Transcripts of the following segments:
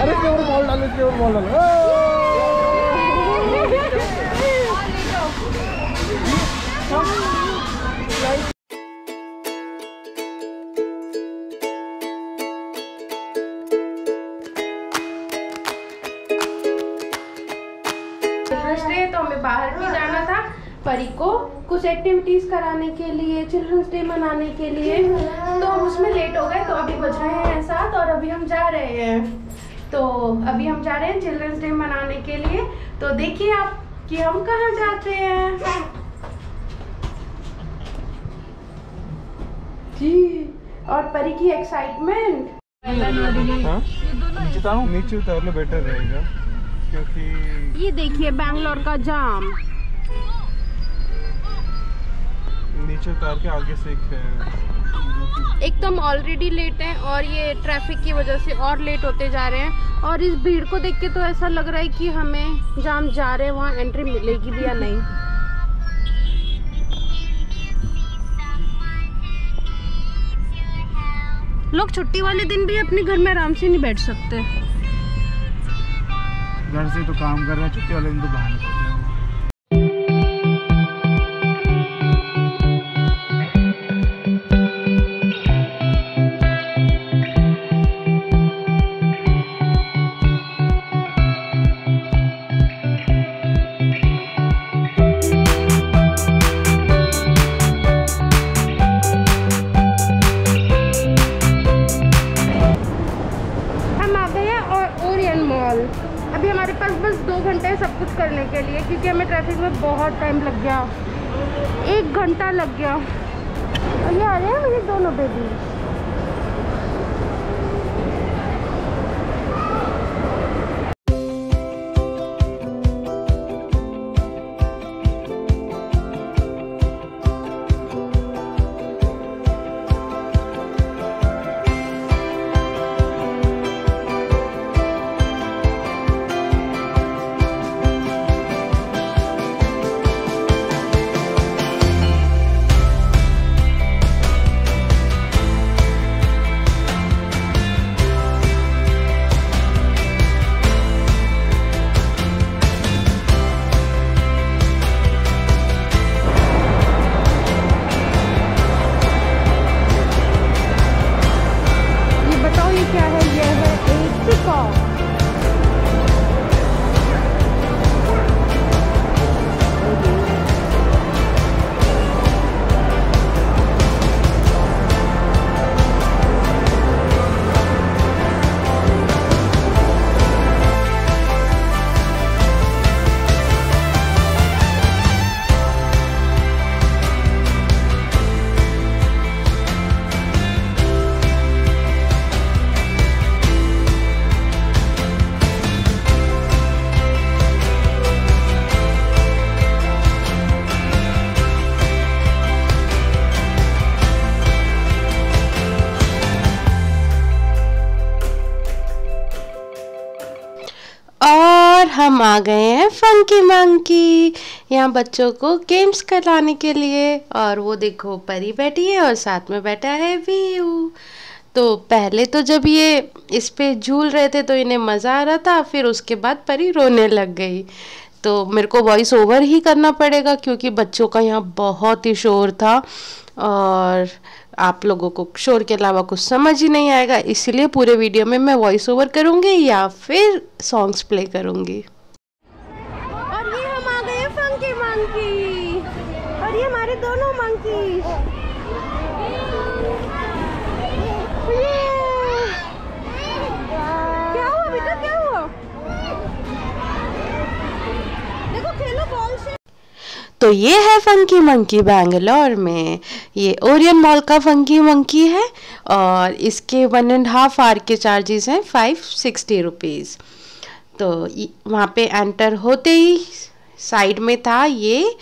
अरे इसके ऊपर बॉल डालो, इसके ऊपर बॉल डालो। तो बाहर भी जाना था परी को कुछ एक्टिविटीज़ कराने के लिए चिल्ड्रंस डे मनाने के लिए। तो हम उसमें लेट हो गए तो अभी बज रहे हैं सात और अभी हम जा रहे हैं। तो अभी हम जा रहे हैं चिल्ड्रंस डे मनाने के लिए। तो देखिए आप कि हम कहाँ जाते हैं। जी और परी की एक्साइटमेंट हाँ? नीचे उतारूं उतार लो बेटर रहेगा क्योंकि ये देखिए बैंगलोर का जाम। नीचे उतार के आगे से एक है। एक तो हम ऑलरेडी लेट हैं और ये ट्रैफ़िक की वजह से और लेट होते जा रहे हैं। और इस भीड़ को देख के तो ऐसा लग रहा है कि हमें जहाँ हम जा रहे हैं, वहाँ एंट्री मिलेगी भी या नहीं। लोग छुट्टी वाले दिन भी अपने घर में आराम से नहीं बैठ सकते। घर से तो काम कर रहे हैं, छुट्टी वाले दिन तो बाहर ट्रैफ़िक में बहुत टाइम लग गया। एक घंटा लग गया। ये आ रहे हैं मेरे दोनों बेबी हम आ गए हैं फंकी मंकी यहाँ बच्चों को गेम्स कराने के लिए और वो देखो परी बैठी है और साथ में बैठा है व्यू तो पहले तो जब ये इस पे झूल रहे थे तो इन्हें मज़ा आ रहा था, फिर उसके बाद परी रोने लग गई। तो मेरे को वॉइस ओवर ही करना पड़ेगा क्योंकि बच्चों का यहाँ बहुत ही शोर था और आप लोगों को शोर के अलावा कुछ समझ ही नहीं आएगा। इसलिए पूरे वीडियो में मैं वॉइस ओवर करूँगी या फिर सॉन्ग्स प्ले करूँगी। मंकी। और ये हमारे दोनों मंकी। तो ये है फंकी मंकी बैंगलोर में। ये ओरियन मॉल का फंकी मंकी है और इसके वन एंड हाफ़ आर के चार्जेस हैं फाइव सिक्सटी रुपीज़ तो वहाँ पे एंटर होते ही साइड में था ये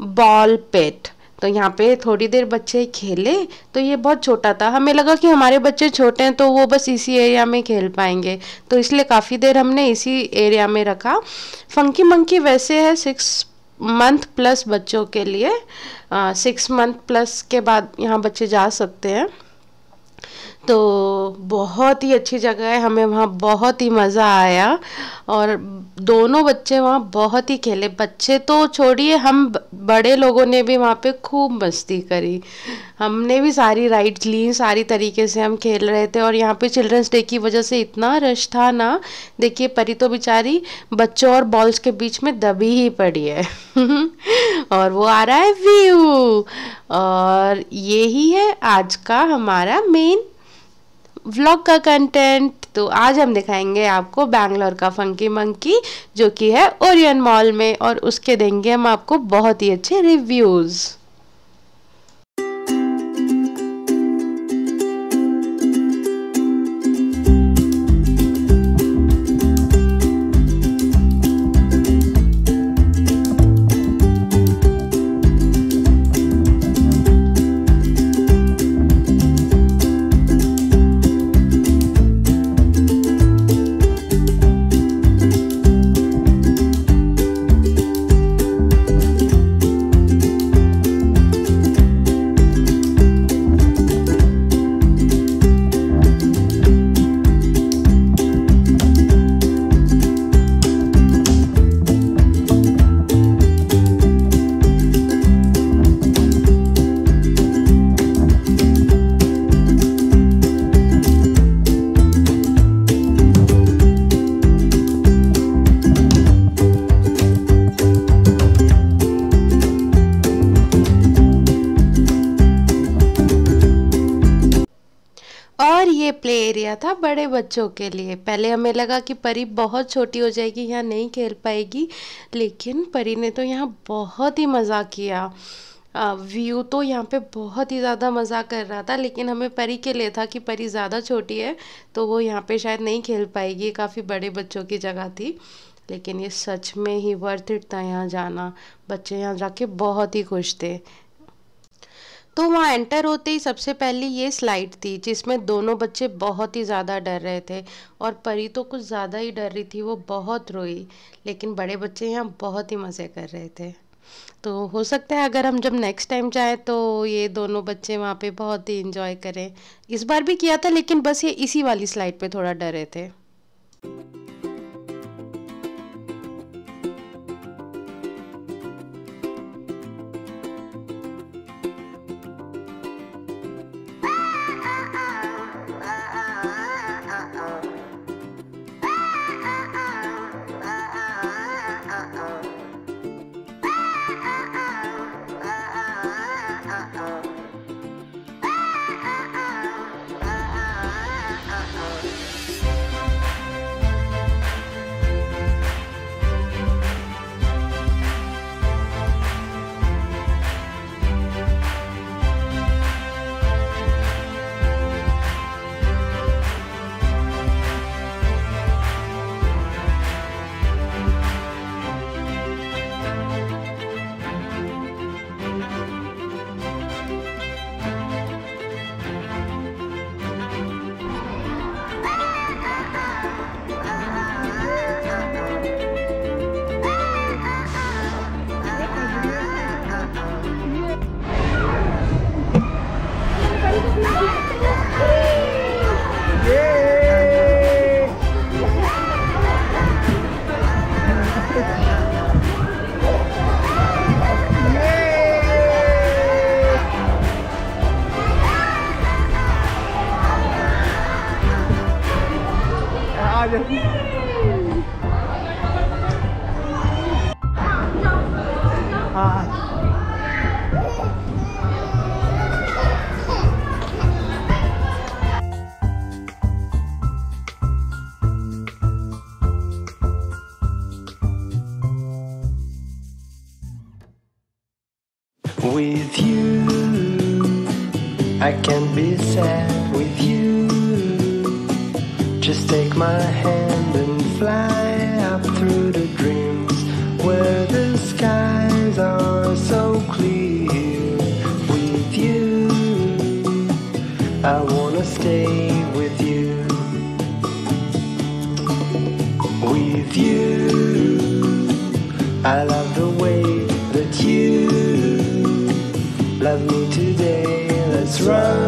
बॉल पेट। तो यहाँ पे थोड़ी देर बच्चे खेले तो ये बहुत छोटा था। हमें लगा कि हमारे बच्चे छोटे हैं तो वो बस इसी एरिया में खेल पाएँगे। तो इसलिए काफ़ी देर हमने इसी एरिया में रखा। फंकी मंकी वैसे है सिक्स मंथ प्लस बच्चों के लिए। सिक्स मंथ प्लस के बाद यहाँ बच्चे जा सकते हैं। तो बहुत ही अच्छी जगह है, हमें वहाँ बहुत ही मज़ा आया और दोनों बच्चे वहाँ बहुत ही खेले। बच्चे तो छोड़िए, हम बड़े लोगों ने भी वहाँ पे खूब मस्ती करी। हमने भी सारी राइड्स ली, सारी तरीके से हम खेल रहे थे और यहाँ पे चिल्ड्रंस डे की वजह से इतना रश था ना। देखिए, परी तो बेचारी बच्चों और बॉल्स के बीच में दबी ही पड़ी है। और वो आ रहा है व्यू और यही है आज का हमारा मेन व्लॉग का कंटेंट तो आज हम दिखाएँगे आपको बैंगलोर का फंकी मंकी जो कि है ओरियन मॉल में, और उसके देंगे हम आपको बहुत ही अच्छे रिव्यूज़ प्ले एरिया था बड़े बच्चों के लिए। पहले हमें लगा कि परी बहुत छोटी हो जाएगी, यहाँ नहीं खेल पाएगी, लेकिन परी ने तो यहाँ बहुत ही मज़ा किया। व्यू तो यहाँ पे बहुत ही ज़्यादा मज़ा कर रहा था, लेकिन हमें परी के लिए था कि परी ज़्यादा छोटी है तो वो यहाँ पे शायद नहीं खेल पाएगी काफ़ी बड़े बच्चों की जगह थी। लेकिन ये सच में ही वर्थ इट था यहाँ जाना। बच्चे यहाँ जाके बहुत ही खुश थे। तो वहाँ एंटर होते ही सबसे पहले ये स्लाइड थी, जिसमें दोनों बच्चे बहुत ही ज़्यादा डर रहे थे और परी तो कुछ ज़्यादा ही डर रही थी, वो बहुत रोई, लेकिन बड़े बच्चे यहाँ बहुत ही मज़े कर रहे थे। तो हो सकता है अगर हम जब नेक्स्ट टाइम जाएँ तो ये दोनों बच्चे वहाँ पे बहुत ही इंजॉय करें। इस बार भी किया था, लेकिन बस ये इसी वाली स्लाइड पे थोड़ा डरे थे। With you, I can be sad with you. Just take my hand and fly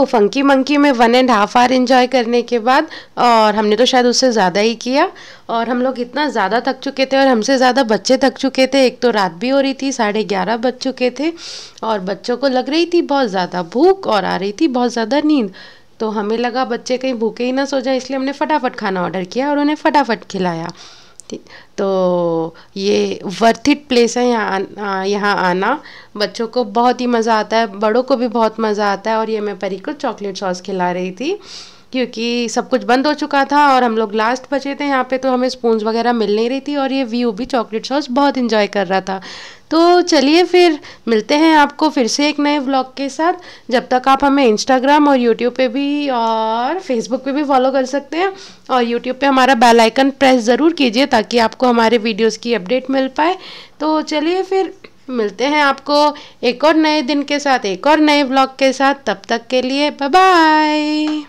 तो फंकी मंकी में one and half hour enjoy करने के बाद, और हमने तो शायद उससे ज़्यादा ही किया, और हम लोग इतना ज़्यादा थक चुके थे और हमसे ज़्यादा बच्चे थक चुके थे। एक तो रात भी हो रही थी, साढ़े ग्यारह बज चुके थे, और बच्चों को लग रही थी बहुत ज़्यादा भूख और आ रही थी बहुत ज़्यादा नींद। तो हमें लगा बच्चे कहीं भूखे ही ना सो जाए, इसलिए हमने फटाफट खाना ऑर्डर किया और उन्हें फटाफट खिलाया। तो ये वर्थ इट प्लेस है यहाँ यहाँ आना। बच्चों को बहुत ही मज़ा आता है, बड़ों को भी बहुत मज़ा आता है, और ये मैं परी को चॉकलेट सॉस खिला रही थी, क्योंकि सब कुछ बंद हो चुका था और हम लोग लास्ट बचे थे यहाँ पे तो हमें स्पून्स वगैरह मिल नहीं रही थी, और ये व्यू भी चॉकलेट सॉस बहुत इन्जॉय कर रहा था। तो चलिए फिर मिलते हैं आपको फिर से एक नए व्लॉग के साथ। जब तक आप हमें इंस्टाग्राम और यूट्यूब पे भी और फेसबुक पे भी फॉलो कर सकते हैं और यूट्यूब पे हमारा बेल आइकन प्रेस ज़रूर कीजिए ताकि आपको हमारे वीडियोस की अपडेट मिल पाए। तो चलिए फिर मिलते हैं आपको एक और नए दिन के साथ, एक और नए व्लॉग के साथ। तब तक के लिए बाय